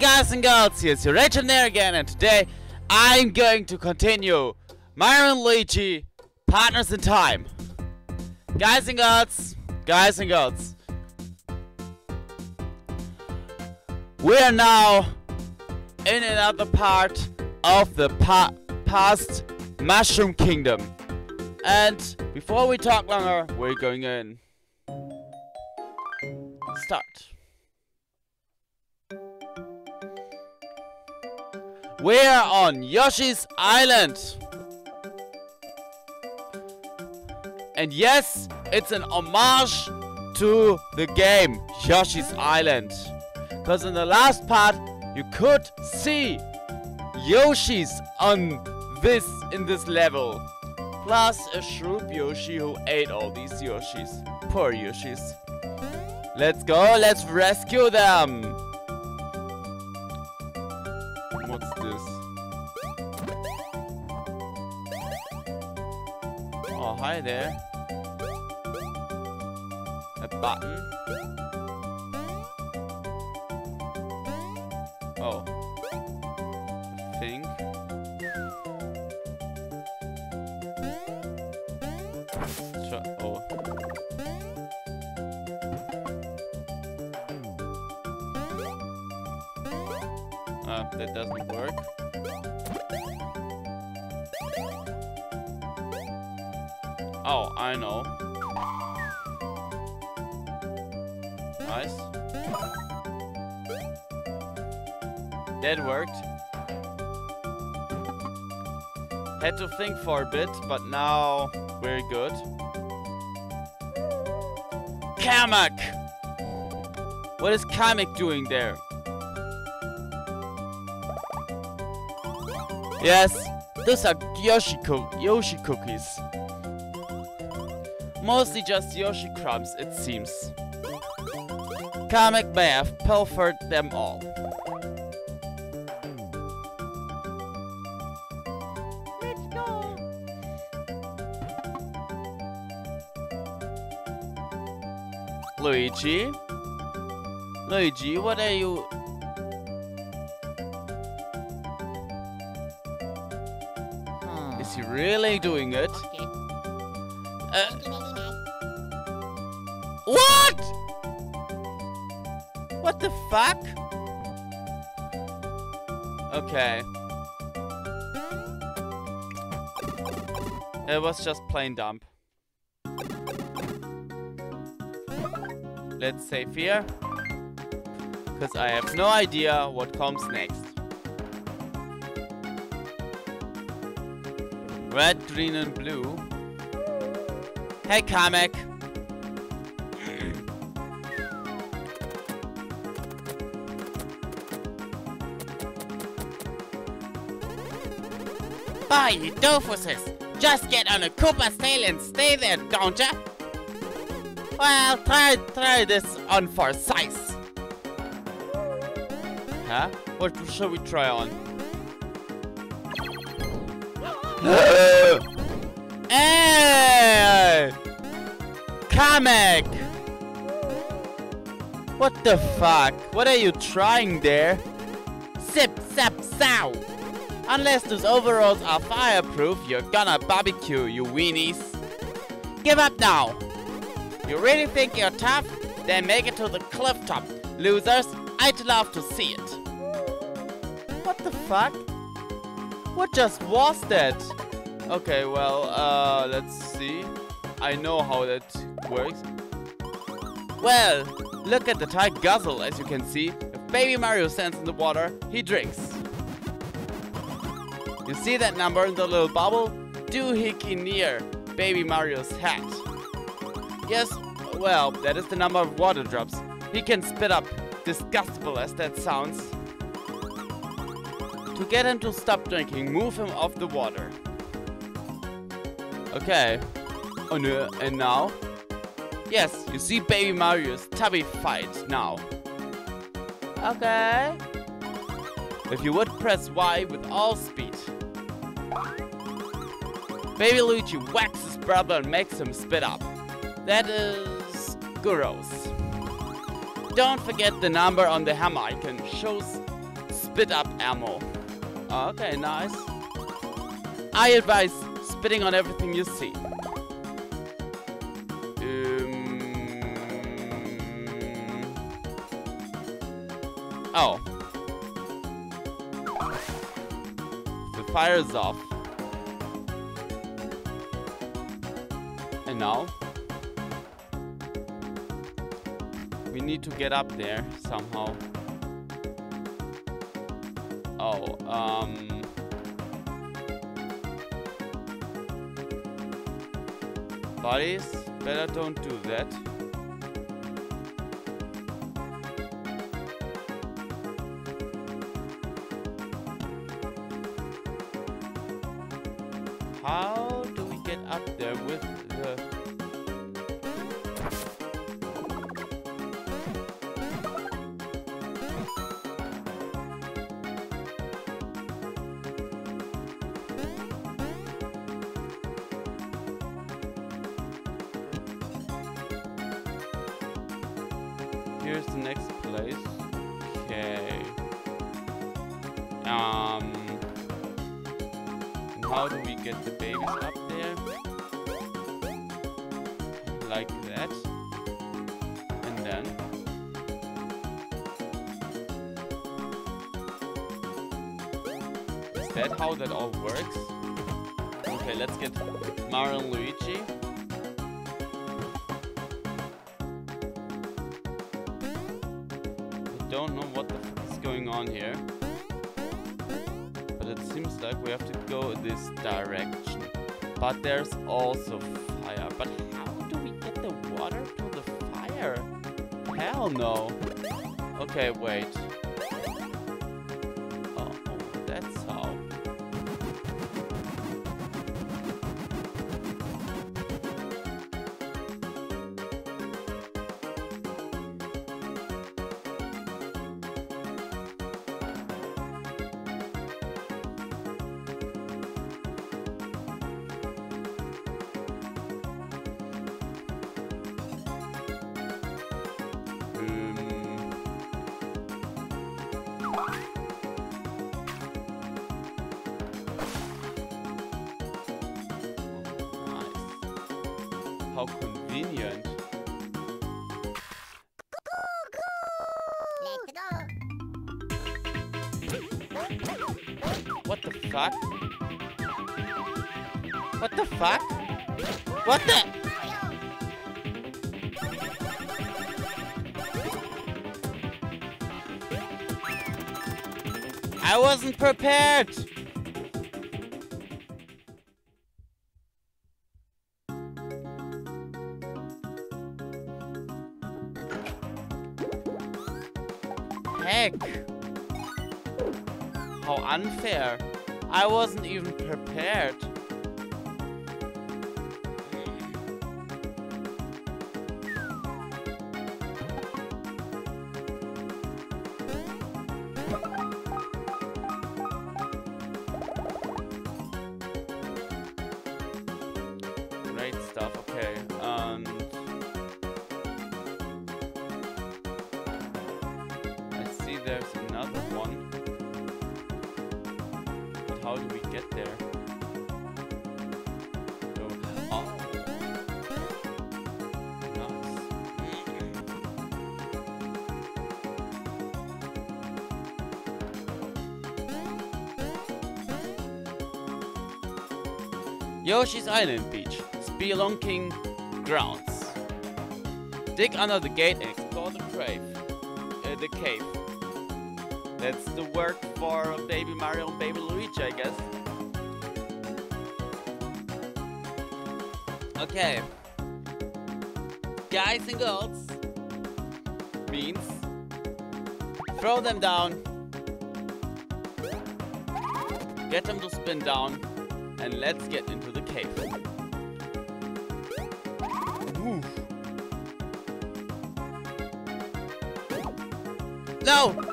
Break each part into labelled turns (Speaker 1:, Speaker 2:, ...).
Speaker 1: guys and girls, here's your Legendary again and today I'm going to continue Mario and Luigi Partners in Time. Guys and girls, guys and girls. We are now in another part of the pa past Mushroom Kingdom. And before we talk longer, we're going in. Start. We're on Yoshi's Island. And yes, it's an homage to the game Yoshi's Island. Because in the last part, you could see Yoshis on this, in this level. Plus a Shroob Yoshi who ate all these Yoshis. Poor Yoshis. Let's go, let's rescue them. There. A button. That worked. Had to think for a bit, but now we're good. Kamek! What is Kamek doing there? Yes, those are Yoshi, coo Yoshi cookies. Mostly just Yoshi crumbs, it seems. Kamek may have pilfered them all. Luigi? Luigi, what are you...
Speaker 2: Hmm.
Speaker 1: Is he really doing it?
Speaker 2: Okay.
Speaker 1: Uh,
Speaker 2: Thank you very much.
Speaker 1: what? What the fuck? Okay. It was just plain dump. Let's save here. Because I have no idea what comes next. Red, green, and blue. Hey, Kamek.
Speaker 2: Bye, you doofuses. Just get on a Koopa's tail and stay there, don't ya?
Speaker 1: Well, try try this on for size. Huh? What should we try on? hey! Kamek! What the fuck? What are you trying there? Zip, zap, sow! Unless those overalls are fireproof, you're gonna barbecue, you weenies. Give up now! You really think you're tough? Then make it to the cliff top. Losers, I'd love to see it. What the fuck? What just was that? Okay, well, uh, let's see. I know how that works. Well, look at the tight guzzle, as you can see. If Baby Mario stands in the water, he drinks. You see that number in the little bubble? Doohickey near Baby Mario's hat. Yes, well, that is the number of water drops. He can spit up, disgustable as that sounds. To get him to stop drinking, move him off the water. Okay. Oh no, and now? Yes, you see Baby Mario's tubby fight now. Okay. If you would press Y with all speed. Baby Luigi whacks his brother and makes him spit up. That is gross. Don't forget the number on the hammer icon shows spit up ammo. Okay, nice. I advise spitting on everything you see. Um, oh. The fire is off. And now? Need to get up there somehow. Oh, um... Buddies, better don't do that. How do we get up there with the... how that all works? Okay, let's get Mario and Luigi. I don't know what the fuck is going on here. But it seems like we have to go this direction. But there's also fire. But how do we get the water to the fire? Hell no. Okay, wait. What the fuck? What the fuck? What the? I wasn't prepared! Heck! How unfair! I wasn't even prepared. Great stuff, okay. And I see there's how do we get there? Oh. Nice. Yoshi's Island Beach, Spelunking Grounds. Dig under the gate and explore the cave. Uh, the cave. That's the work for Baby Mario and Baby Luigi, I guess. Okay. Guys and girls means throw them down, get them to spin down, and let's get into the cave. No!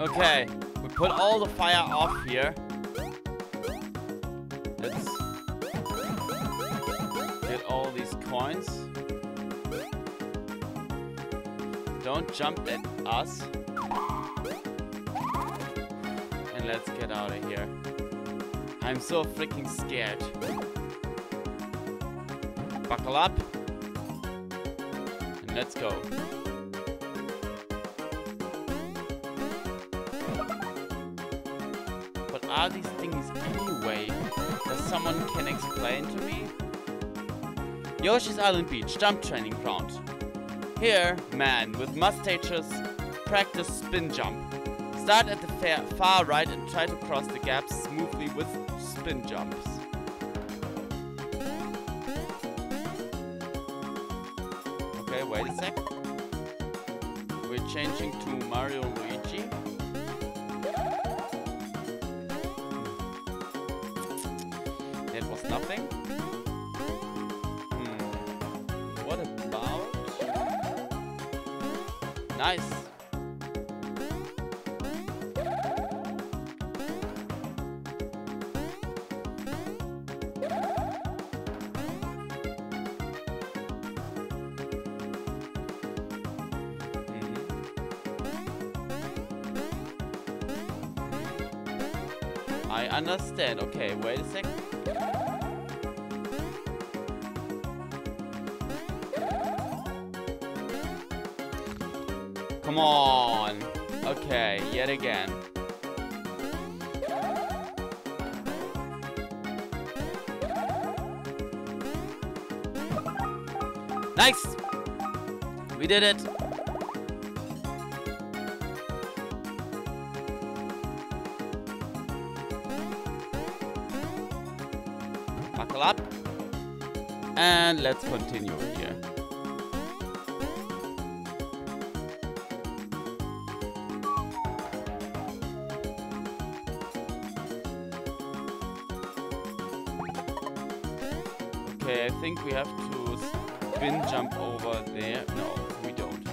Speaker 1: Okay, we put all the fire off here. Let's get all these coins. Don't jump at us. And let's get out of here. I'm so freaking scared. Buckle up. And let's go. Things anyway? That someone can explain to me? Yoshi's Island Beach, jump training ground. Here, man with mustaches practice spin jump. Start at the far right and try to cross the gaps smoothly with spin jumps. Okay, wait a sec. We're changing to Mario Nothing. Hmm. What about... Nice. I understand. Okay, wait a second. Yet again. Nice! We did it! Buckle up. And let's continue here. Spin jump over there. No, we don't.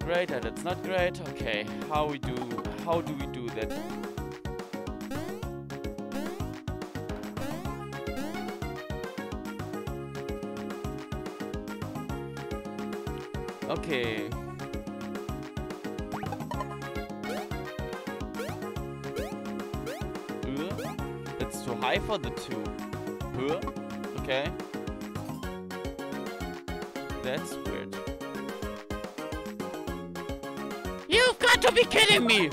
Speaker 1: Great, that's not great. Okay, how we do how do we do that? Okay. Uh, It's too high for the two. Okay. That's weird.
Speaker 2: You've got to be kidding me!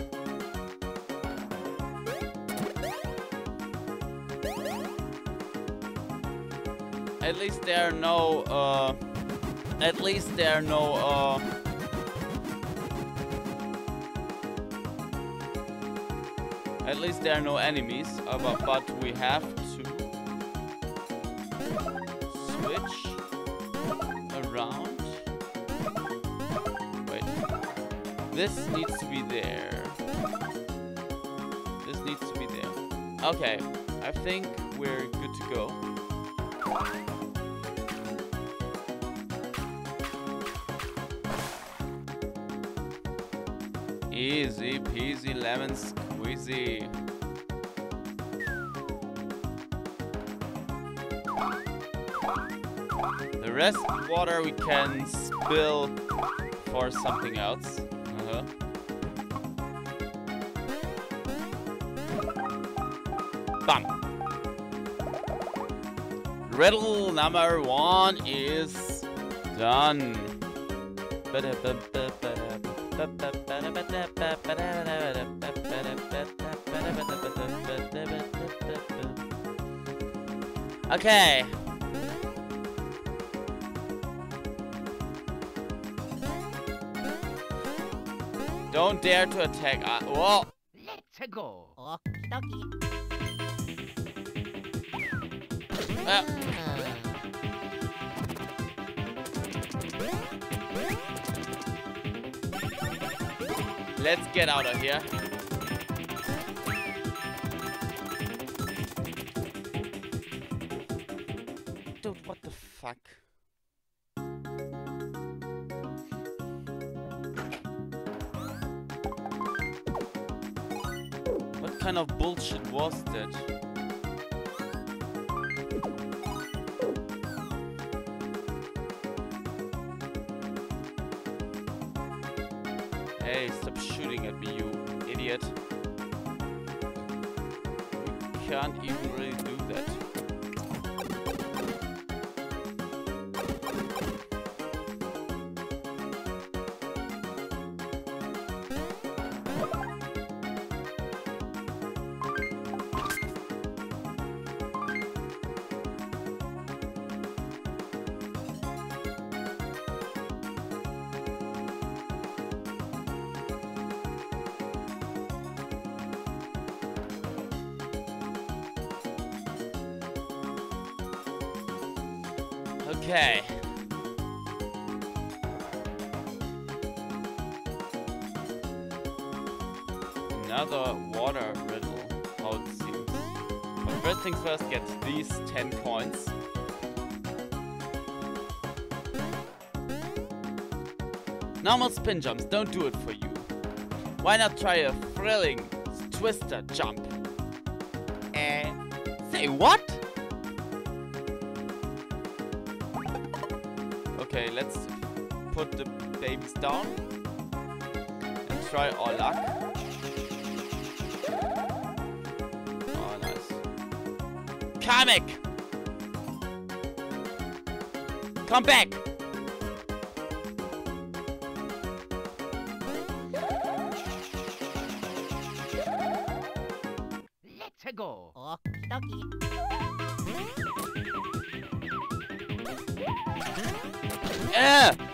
Speaker 1: At least there are no, uh... At least there are no, uh... At least there are no enemies, uh, but, but we have This needs to be there. This needs to be there. Okay, I think we're good to go. Easy peasy lemon squeezy. The rest of water we can spill for something else. Uh-huh. Riddle number one is done. Okay. dare to attack us. Whoa!
Speaker 2: Let's go.
Speaker 3: Okie dokie.
Speaker 1: Ah. Let's get out of here. Dude, what the fuck? Kind of bullshit was that? Hey, stop shooting at me, you idiot. You can't even really do Okay. Another water riddle, how it seems. But first things first, get these 10 coins. Normal spin jumps don't do it for you. Why not try a thrilling twister jump? Eh, say what? The babies down and try our luck. Oh, nice. Kamek! Come back!
Speaker 3: Let's go.
Speaker 4: Okie dokie.
Speaker 1: Ah!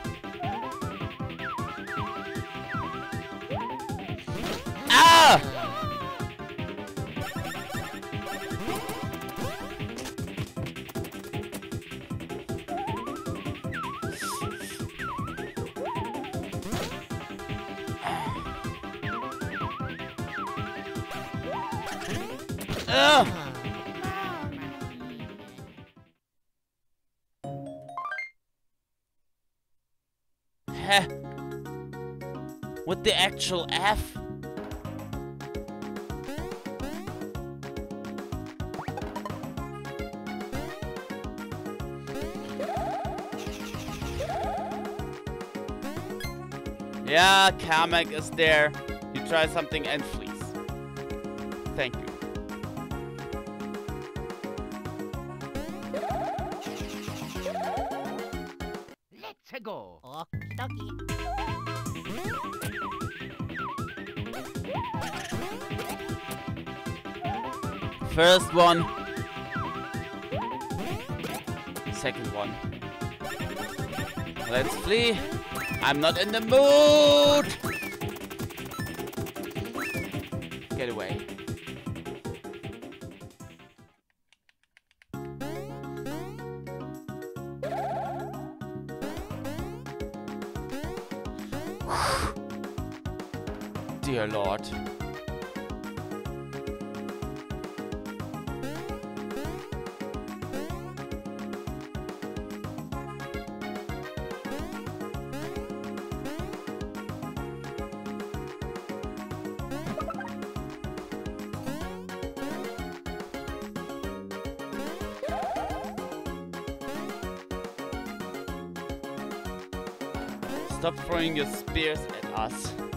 Speaker 1: Actual F? Yeah, Kamek is there. You try something and flees. Thank you.
Speaker 3: Let's go.
Speaker 4: Okie dokie.
Speaker 1: First one. Second one. Let's flee. I'm not in the mood. Stop throwing your spears at us.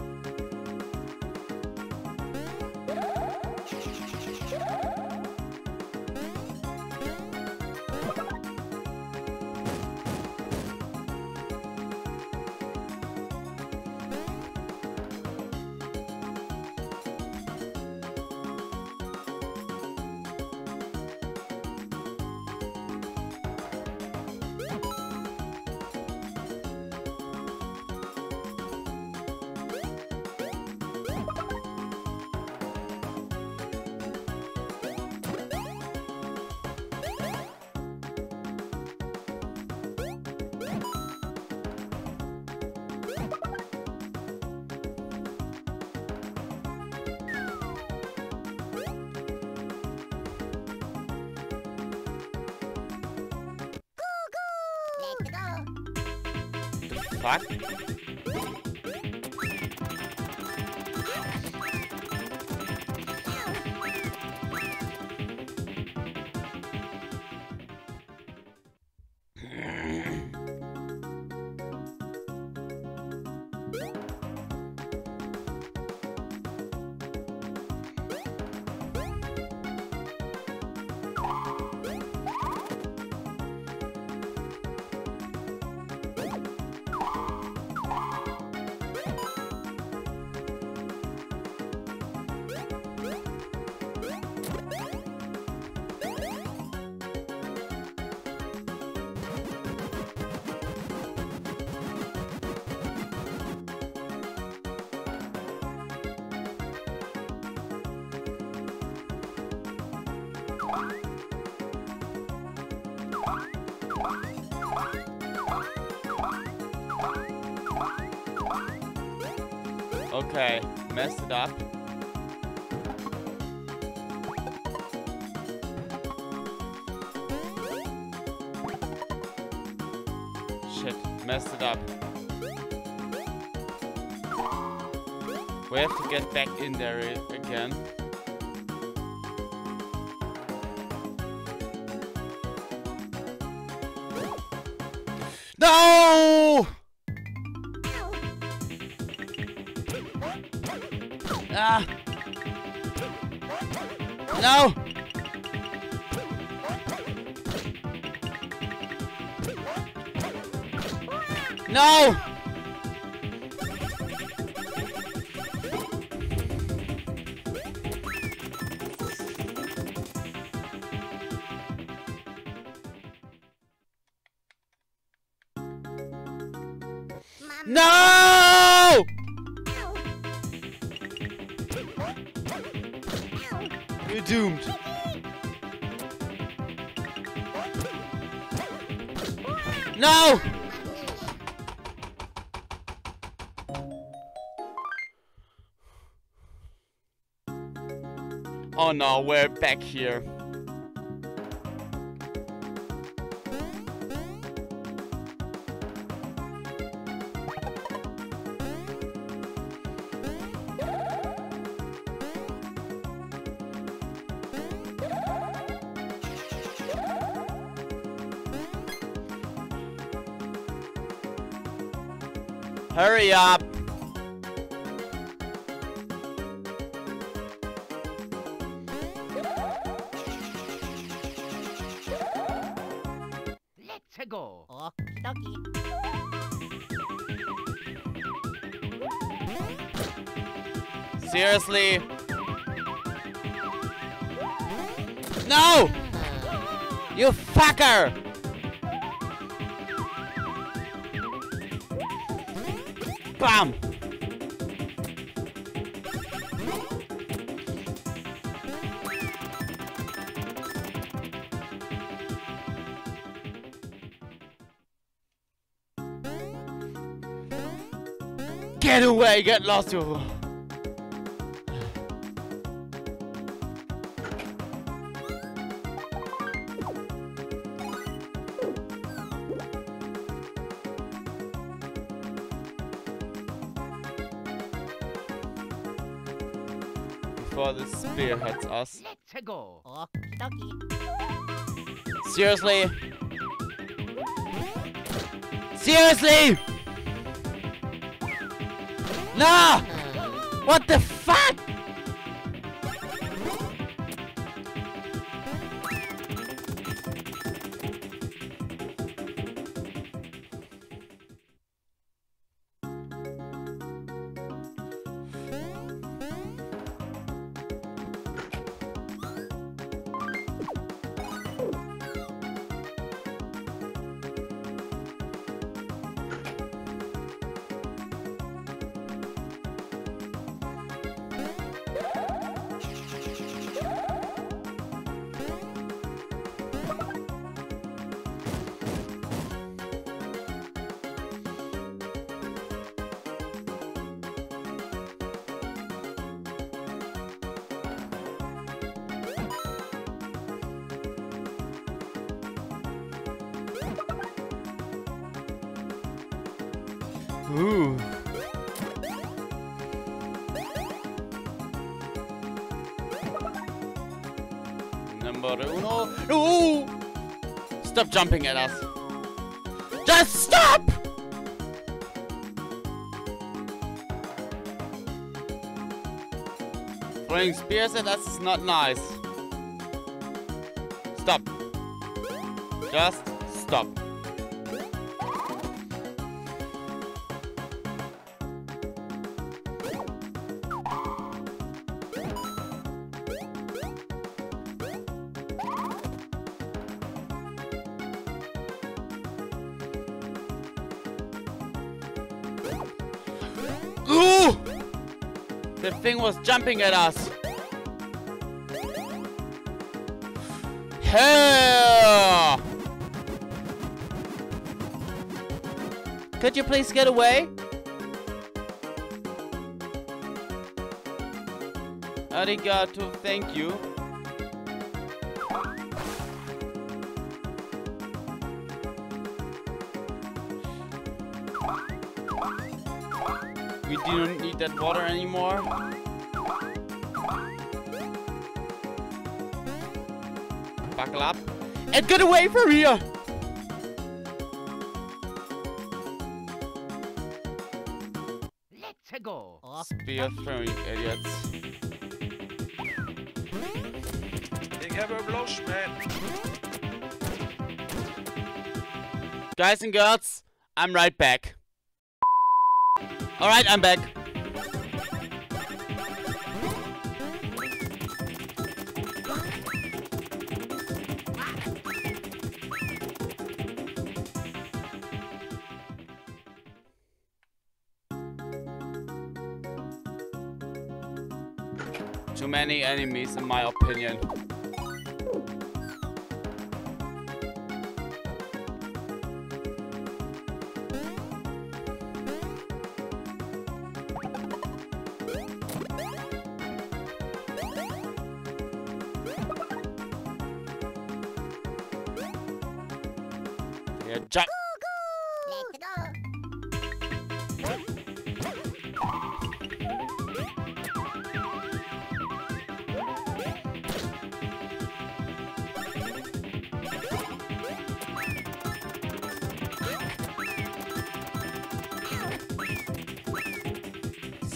Speaker 1: Fuck? Okay, messed it up. Shit, messed it up. We have to get back in there again. No! You're doomed. No! Oh no, we're back here. Hurry up!
Speaker 3: Let's go.
Speaker 4: Okie dokie.
Speaker 1: Seriously? No! You fucker! Get away, get lost, you. Before the spear hits us.
Speaker 3: Let's go.
Speaker 1: Seriously? Seriously? No! What the fuck? Ooh. Number uno. Ooh! Stop jumping at us. Just stop! Throwing spears at us is not nice. Stop. Just stop. The thing was jumping at us. Hell! Could you please get away? Arigato, thank you. We don't need that water anymore. Buckle up. And get away from here!
Speaker 3: Let's go.
Speaker 1: Spear throwing idiots.
Speaker 5: Ik heb hem los, man.
Speaker 1: Guys and girls, I'm right back. Alright, I'm back. Too many enemies in my opinion.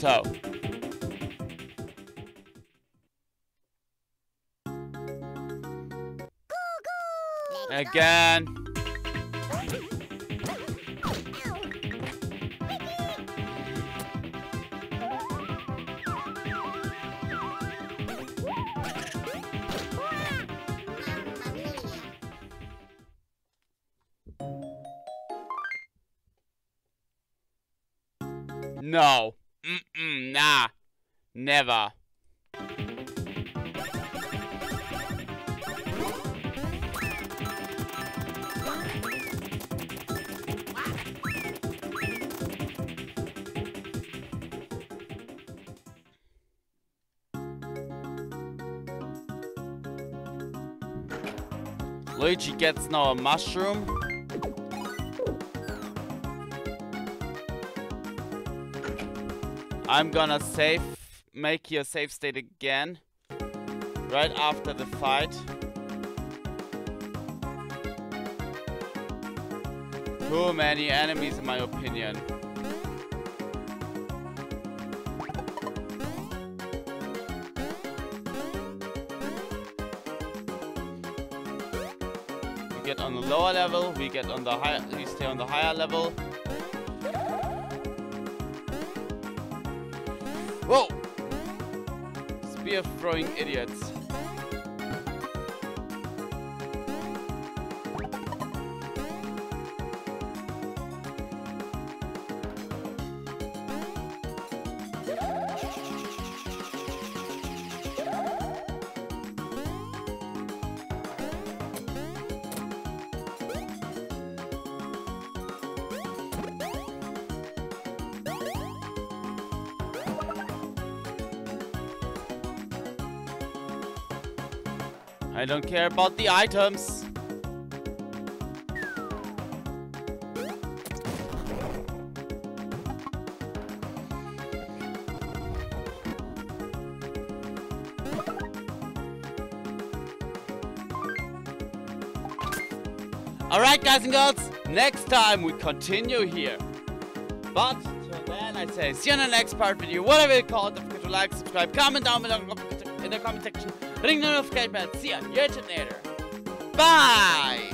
Speaker 1: So. Again. Never. Luigi gets now a mushroom. I'm gonna save, make your save state again. Right after the fight. Too many enemies in my opinion. We get on the lower level, we get on the higher, we stay on the higher level. Spear throwing idiots. I don't care about the items. Alright guys and girls, next time we continue here. But till then I say see you in the next part video, whatever you call it, don't forget to like, subscribe, comment down below in the comment section. Ring the notification bell. See ya. You're later. Bye.